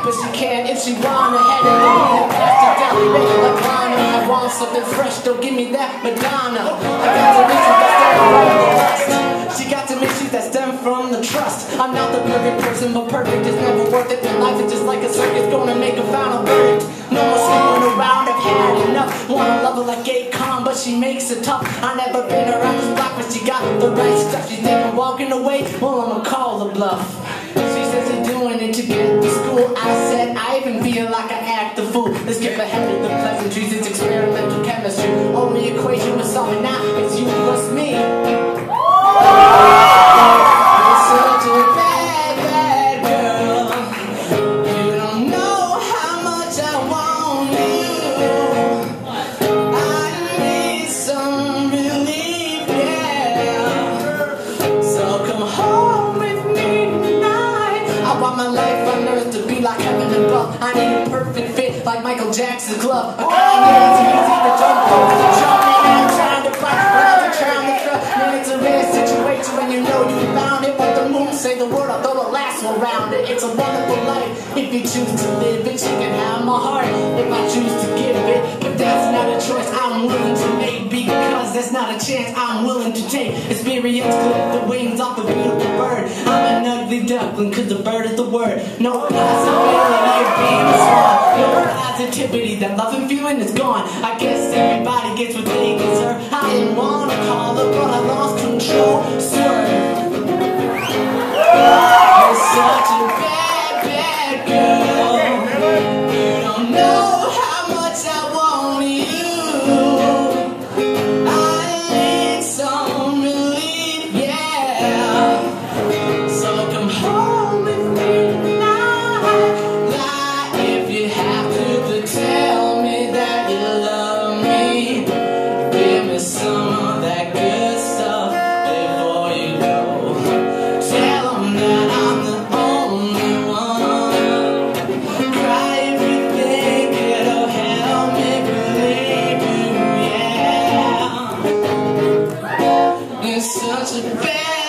but she can't if she wanna. Heading home, plastic down, make it like. I want something fresh, don't give me that Madonna. I got to meet you, that's from the lust. She got to you, that stem from the trust. I'm not the perfect person, but perfect is never worth it. Life is just like a circus, gonna make a final verdict. No more sleeping around, I've had enough. Wanna love her like Akon, but she makes it tough. I never been around this block, but she got the right stuff. She's thinking walking away, well I'ma call the bluff. To get to school. I said I even feel like I act the fool. Let's skip ahead to the pleasantries. It's experimental above. I need a perfect fit like Michael Jackson's glove. A guy it's easy to jump over the jump. And I'm trying to fight, but I'm trying to throw. Man, it's a rare situation when you know you found it. But the moon say the word, I'll throw the last one round it. It's a wonderful life if you choose to live it. You can have my heart if I choose to give it. But that's not a choice I'm willing to make because that's not a chance I'm willing to take. Experience clip the wings off a beautiful bird. I'm an ugly duckling cause the bird is the word. No possibility positivity, that love and feeling is gone. I guess everybody gets what they deserve. I didn't wanna call it, but I lost control. Swerve. Such a bad